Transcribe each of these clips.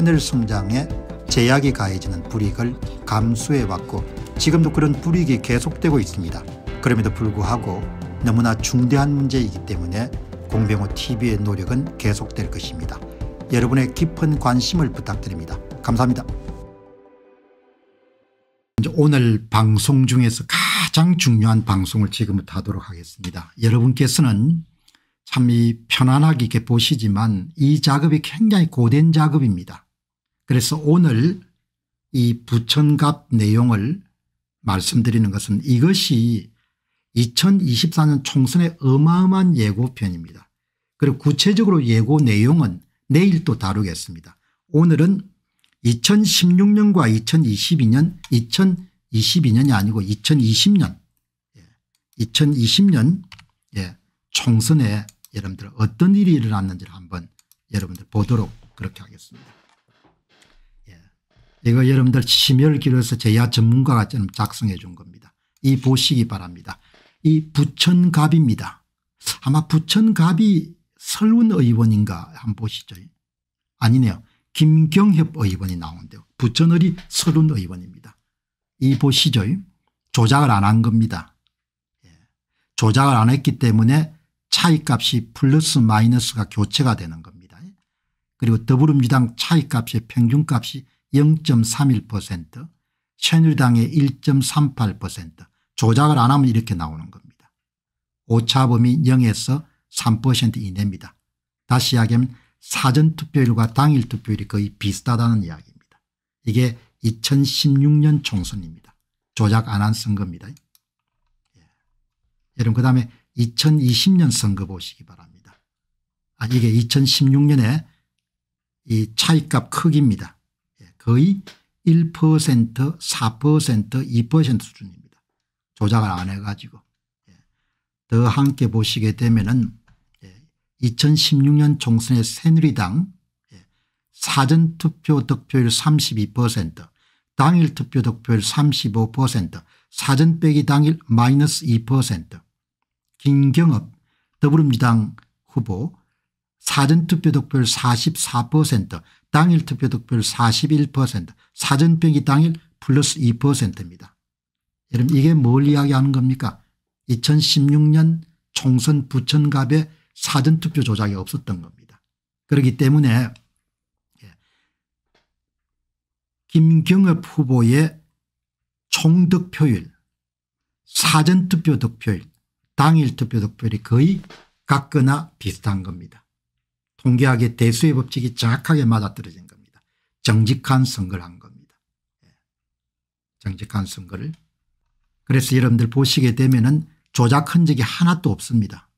채널 성장에 제약이 가해지는 불이익을 감수해왔고 지금도 그런 불이익이 계속되고 있습니다. 그럼에도 불구하고 너무나 중대한 문제이기 때문에 공병호TV의 노력은 계속될 것입니다. 여러분의 깊은 관심을 부탁드립니다. 감사합니다. 오늘 방송 중에서 가장 중요한 방송을 지금부터 하도록 하겠습니다. 여러분께서는 참 이 편안하게 이렇게 보시지만 이 작업이 굉장히 고된 작업입니다. 그래서 오늘 이 부천갑 내용을 말씀드리는 것은 이것이 2024년 총선의 어마어마한 예고편입니다. 그리고 구체적으로 예고 내용은 내일 또 다루겠습니다. 오늘은 2016년과 2022년 2022년이 아니고 2020년 2020년 예, 총선에 여러분들 어떤 일이 일어났는지를 한번 여러분들 보도록 그렇게 하겠습니다. 예. 이거 여러분들 심혈 기울여서 제야 전문가가 좀 작성해 준 겁니다. 이 보시기 바랍니다. 이 부천갑입니다. 아마 부천갑이 설운 의원인가 한번 보시죠. 아니네요. 김경협 의원이 나오는데요. 부천을이 설운 의원입니다. 이 보시죠. 조작을 안 한 겁니다. 예. 조작을 안 했기 때문에 차이값이 플러스 마이너스가 교체가 되는 겁니다. 그리고 더불어민주당 차이값의 평균값이 0.31% 새누리당의 1.38% 조작을 안 하면 이렇게 나오는 겁니다. 오차범위 0에서 3% 이내입니다. 다시 이야기하면 사전투표율과 당일투표율이 거의 비슷하다는 이야기입니다. 이게 2016년 총선입니다. 조작 안 한 선거입니다. 예. 여러분 그 다음에 2020년 선거 보시기 바랍니다. 아, 이게 2016년에 이 차이값 크기입니다. 예, 거의 1% 4% 2% 수준입니다. 조작을 안 해가지고. 예, 더 함께 보시게 되면 은 2016년 예, 총선의 새누리당 사전투표 득표율 32% 당일 투표 득표율 35% 사전 빼기 당일 마이너스 2% 김경업 더불어민주당 후보 사전투표 득표율 44% 당일 투표 득표율 41% 사전병기 당일 플러스 2%입니다. 여러분 이게 뭘 이야기하는 겁니까 2016년 총선 부천갑에 사전투표 조작이 없었던 겁니다. 그렇기 때문에 예, 김경엽 후보의 총득표율 사전투표 득표율 당일 투표 득표율이 거의 같거나 비슷한 겁니다. 통계학의 대수의 법칙이 정확하게 맞아떨어진 겁니다. 정직한 선거를 한 겁니다. 예. 정직한 선거를. 그래서 여러분들 보시게 되면 조작 흔적이 하나도 없습니다.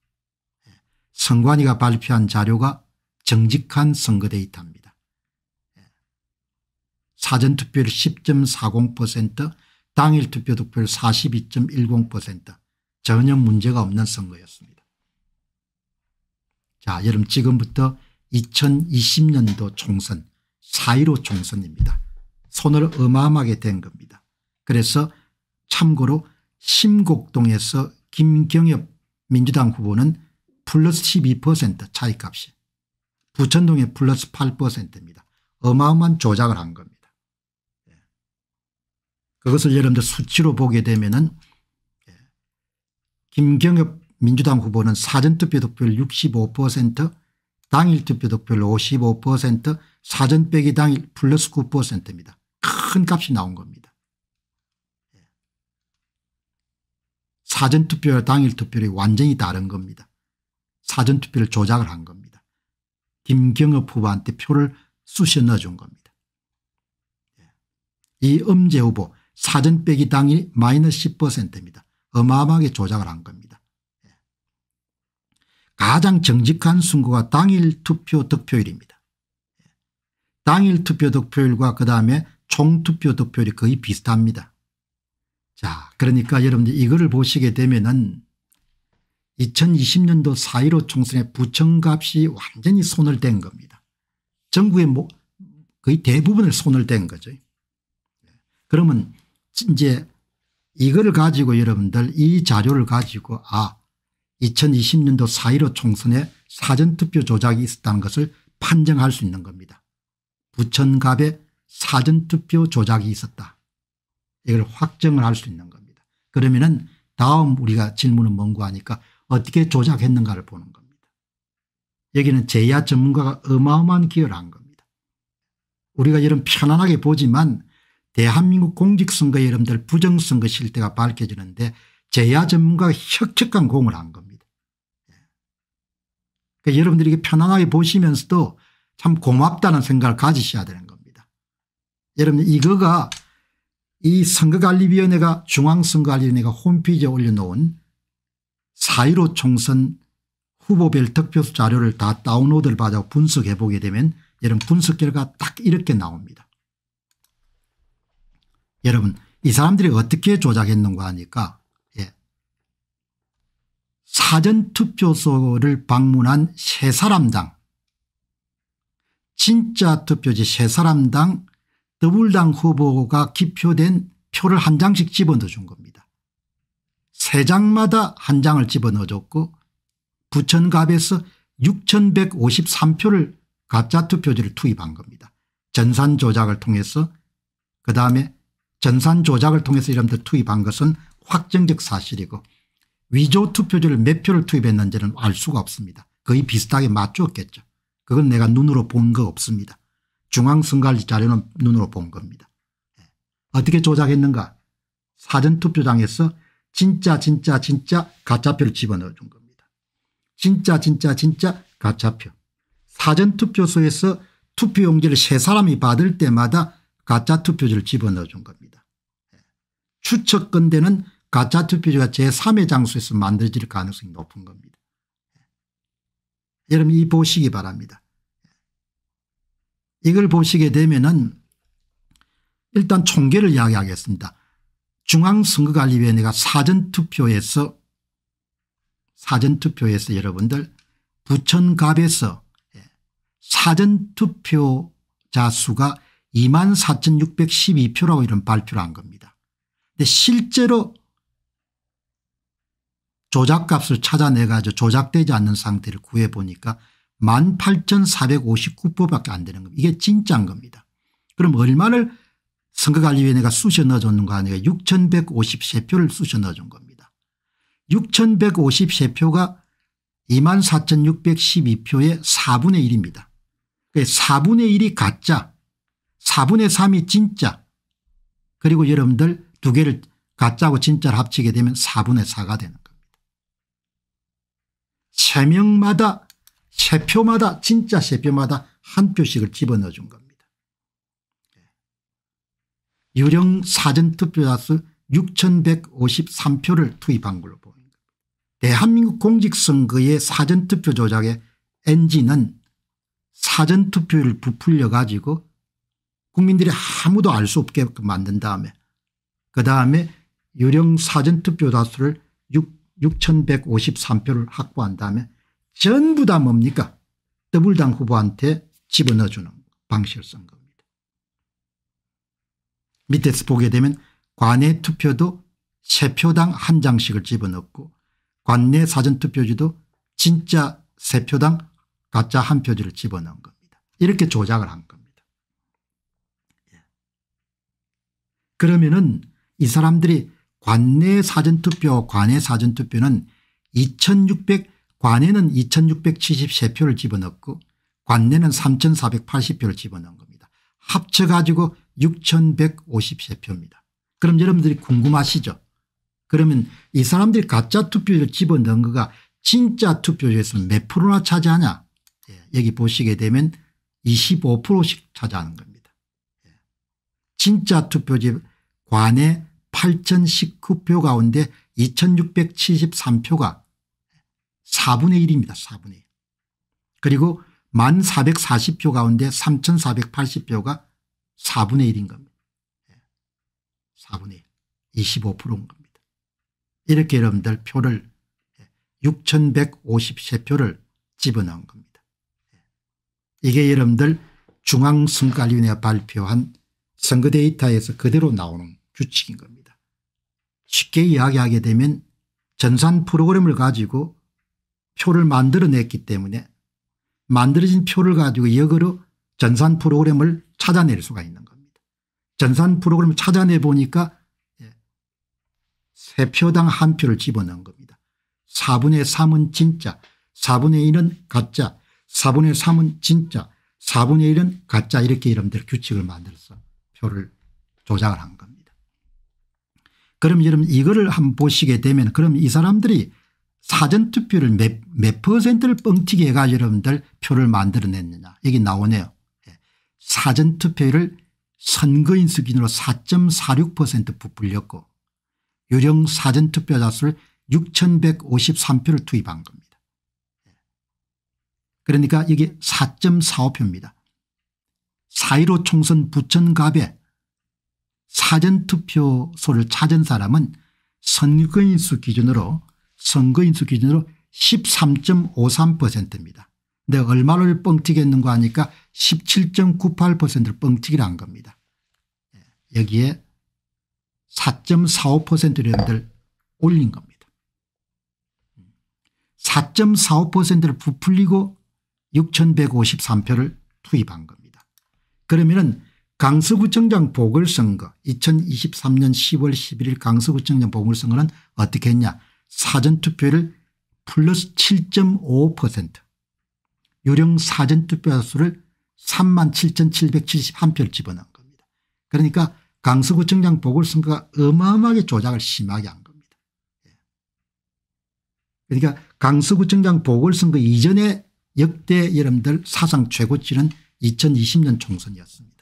예. 선관위가 발표한 자료가 정직한 선거 데이터입니다. 예. 사전투표율 10.40% 당일 투표 득표율 42.10% 전혀 문제가 없는 선거였습니다. 자 여러분 지금부터 2020년도 총선 4.15 총선입니다. 손을 어마어마하게 된 겁니다. 그래서 참고로 심곡동에서 김경엽 민주당 후보는 플러스 12% 차이값이 부천동에 플러스 8%입니다. 어마어마한 조작을 한 겁니다. 예. 그것을 여러분들 수치로 보게 되면 은 김경엽 민주당 후보는 사전투표 득표율 65% 당일 투표 득표율 55% 사전 빼기 당일 플러스 9%입니다. 큰 값이 나온 겁니다. 사전 투표와 당일 투표율이 완전히 다른 겁니다. 사전 투표를 조작을 한 겁니다. 김경업 후보한테 표를 쑤셔 넣어준 겁니다. 이 엄재 후보 사전 빼기 당일 마이너스 10%입니다. 어마어마하게 조작을 한 겁니다. 가장 정직한 선거가 당일 투표 득표율입니다. 당일 투표 득표율과 그다음에 총투표 득표율이 거의 비슷합니다. 자 그러니까 여러분들 이거를 보시게 되면 은 2020년도 4.15 총선의 부천값이 완전히 손을 댄 겁니다. 전국의 뭐 거의 대부분을 손을 댄 거죠. 그러면 이제 이걸 가지고 여러분들 이 자료를 가지고 아 2020년도 4.15 총선에 사전투표 조작이 있었다는 것을 판정할 수 있는 겁니다. 부천갑에 사전투표 조작이 있었다. 이걸 확정을 할 수 있는 겁니다. 그러면 다음 우리가 질문은 뭔가 하니까 어떻게 조작했는가를 보는 겁니다. 여기는 제야 전문가가 어마어마한 기여를 한 겁니다. 우리가 이런 편안하게 보지만 대한민국 공직선거에 여러분들 부정선거 실태가 밝혀지는데 제야 전문가가 혁혁한 공을 한 겁니다. 그러니까 여러분들이 이게 편안하게 보시면서도 참 고맙다는 생각을 가지셔야 되는 겁니다. 여러분 이거가 이 선거관리위원회가 중앙선거관리위원회가 홈페이지에 올려놓은 4.15 총선 후보별 득표수 자료를 다 다운로드를 받아 분석해 보게 되면 여러분 분석 결과 딱 이렇게 나옵니다. 여러분 이 사람들이 어떻게 조작했는가 하니까 예. 사전투표소를 방문한 세 사람당 진짜 투표지 세 사람당 더불당 후보가 기표된 표를 한 장씩 집어넣어 준 겁니다. 세 장마다 한 장을 집어넣어 줬고 부천갑에서 6153표를 가짜 투표지를 투입한 겁니다. 전산 조작을 통해서 그다음에 전산 조작을 통해서 이름들 투입한 것은 확정적 사실이고 위조 투표지를 몇 표를 투입했는지는 알 수가 없습니다. 거의 비슷하게 맞추었겠죠. 그건 내가 눈으로 본 거 없습니다. 중앙선관위 자료는 눈으로 본 겁니다. 예. 어떻게 조작했는가 사전투표장에서 진짜 진짜 진짜 가짜표를 집어넣어 준 겁니다. 진짜 진짜 진짜 가짜표 사전투표소에서 투표용지를 세 사람이 받을 때마다 가짜 투표지를 집어넣어 준 겁니다. 예. 추측건대는 가짜 투표지가 제3의 장소에서 만들어질 가능성이 높은 겁니다. 예. 여러분 이 보시기 바랍니다. 이걸 보시게 되면은 일단 총계를 이야기하겠습니다. 중앙선거관리위원회가 사전투표에서 사전투표에서 여러분들 부천갑에서 예, 사전투표자 수가 2만 4,612표라고 이런 발표를 한 겁니다. 근데 실제로 조작값을 찾아내 가지고 조작되지 않는 상태를 구해 보니까 18,459표밖에 안 되는 겁니다. 이게 진짜인 겁니다. 그럼 얼마를 선거관리위원회가 쑤셔 넣어줬는가 하니까 6,153표를 쑤셔 넣어준 겁니다. 6,153표가 24,612표의 4분의 1입니다. 4분의 1이 가짜 4분의 3이 진짜 그리고 여러분들 두 개를 가짜고 진짜를 합치게 되면 4분의 4가 되는 겁니다. 3명마다 세 표마다 진짜 세 표마다 한 표씩을 집어넣어 준 겁니다. 유령 사전투표자 수 6153표를 투입한 걸로 보입니다. 대한민국 공직선거의 사전투표 조작의 엔진은 사전투표를 부풀려 가지고 국민들이 아무도 알 수 없게 만든 다음에 그 다음에 유령 사전투표 다수를 6153표를 확보한 다음에 전부 다 뭡니까 더불당 후보한테 집어넣어주는 방식을 쓴 겁니다. 밑에서 보게 되면 관내 투표도 세 표당 한 장씩을 집어넣고 관내 사전투표지도 진짜 세 표당 가짜 한 표지를 집어넣은 겁니다. 이렇게 조작을 한 겁니다. 예. 그러면은 이 사람들이 관내 사전투표 관내 사전투표는 2600 관에는 2673표를 집어넣고 관내는 3480표를 집어넣은 겁니다. 합쳐 가지고 6153표입니다. 그럼 여러분들이 궁금하시죠 그러면 이 사람들이 가짜 투표를 집어넣은 거가 진짜 투표에서 몇 프로나 차지하냐 예, 여기 보시게 되면 25%씩 차지하는 겁니다. 예. 진짜 투표지 관내 8019표 가운데 2673표가 4분의 1입니다. 4분의 1. 그리고 1440표 가운데 3480표가 4분의 1인 겁니다. 4분의 1. 25%인 겁니다. 이렇게 여러분들 표를 6153표를 집어넣은 겁니다. 이게 여러분들 중앙선거관리위원회가 발표한 선거 데이터에서 그대로 나오는 규칙인 겁니다. 쉽게 이야기하게 되면 전산 프로그램을 가지고 표를 만들어냈기 때문에 만들어진 표를 가지고 역으로 전산 프로그램을 찾아낼 수가 있는 겁니다. 전산 프로그램을 찾아내 보니까 예, 세 표당 한 표를 집어넣은 겁니다. 4분의 3은 진짜 4분의 1은 가짜 4분의 3은 진짜 4분의 1은 가짜 이렇게 여러분들 규칙을 만들어서 표를 조작을 한 겁니다. 그럼 여러분 이거를 한번 보시게 되면 그럼 이 사람들이 사전투표를 몇, 몇 퍼센트를 뻥튀기 해가 여러분들 표를 만들어냈느냐 여기 나오네요. 예. 사전투표를 선거인수 기준으로 4.46% 부풀렸고 유령 사전투표자 수를 6153표를 투입한 겁니다. 예. 그러니까 이게 4.45표입니다. 4.15 총선 부천갑에 사전투표소를 찾은 사람은 선거인수 기준으로 선거인수 기준으로 13.53%입니다. 근데 얼마를 뻥튀기 했는가 하니까 17.98%를 뻥튀기를 한 겁니다. 예, 여기에 4.45%를 올린 겁니다. 4.45%를 부풀리고 6153표를 투입한 겁니다. 그러면 강서구청장 보궐선거 2023년 10월 11일 강서구청장 보궐선거는 어떻게 했냐 사전투표를 플러스 7.5% 유령 사전투표 수를 3만 7771표를 집어넣은 겁니다. 그러니까 강서구청장 보궐선거가 어마어마하게 조작을 심하게 한 겁니다. 예. 그러니까 강서구청장 보궐선거 이전에 역대 여러분들 사상 최고치는 2020년 총선이었습니다.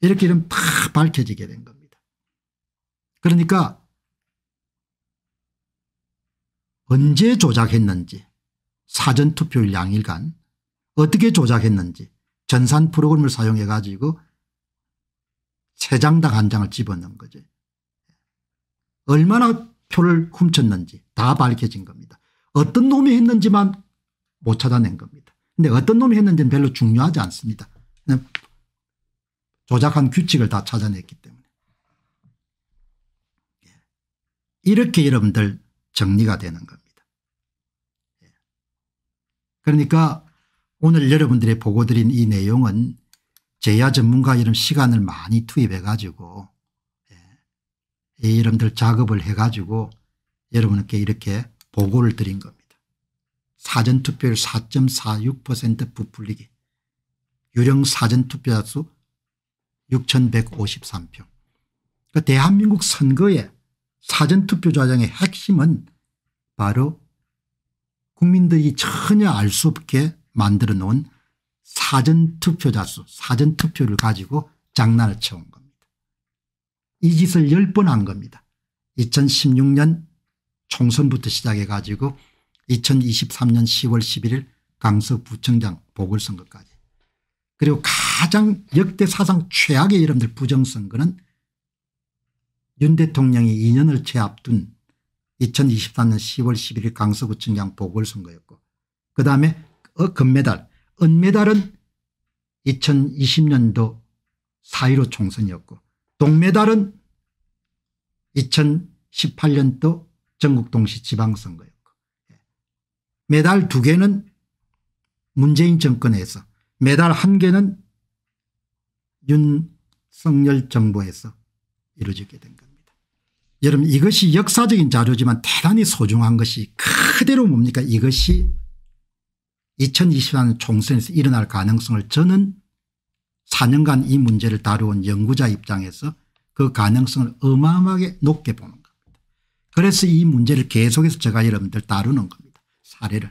이렇게 이름 다 밝혀지게 된 겁니다. 그러니까 언제 조작했는지 사전투표일 양일간 어떻게 조작했는지 전산 프로그램을 사용해 가지고 세 장당 한 장을 집어넣은 거죠. 얼마나 표를 훔쳤는지 다 밝혀진 겁니다. 어떤 놈이 했는지만 못 찾아낸 겁니다. 근데 어떤 놈이 했는지는 별로 중요하지 않습니다. 조작한 규칙을 다 찾아냈기 때문에. 예. 이렇게 여러분들 정리가 되는 겁니다. 예. 그러니까 오늘 여러분들이 보고 드린 이 내용은 제야 전문가 이런 시간을 많이 투입해 가지고 예. 여러분들 작업을 해 가지고 여러분께 이렇게 보고를 드린 겁니다. 사전투표율 4.46% 부풀리기 유령 사전투표자 수 6153표 그러니까 대한민국 선거의 사전투표 조작의 핵심은 바로 국민들이 전혀 알 수 없게 만들어 놓은 사전투표자 수 사전투표를 가지고 장난을 쳐온 겁니다. 이 짓을 10번 한 겁니다. 2016년 총선부터 시작해 가지고 2023년 10월 11일 강서구청장 보궐선거까지 그리고 가장 역대 사상 최악의 여러분들 부정선거는 윤 대통령이 2년을 채 앞둔 2023년 10월 11일 강서구청장 보궐선거였고 그다음에 어, 금메달 은메달은 2020년도 4.15 총선이었고 동메달은 2018년도 전국동시 지방선거였고 예. 메달 두 개는 문재인 정권에서 메달 한 개는 윤석열 정부에서 이루어지게 된 겁니다. 여러분 이것이 역사적인 자료지만 대단히 소중한 것이 그대로 뭡니까 이것이 2024년 총선에서 일어날 가능성을 저는 4년간 이 문제를 다루온 연구자 입장에서 그 가능성을 어마어마하게 높게 보는 겁니다. 그래서 이 문제를 계속해서 제가 여러분들 다루는 겁니다. 사례를.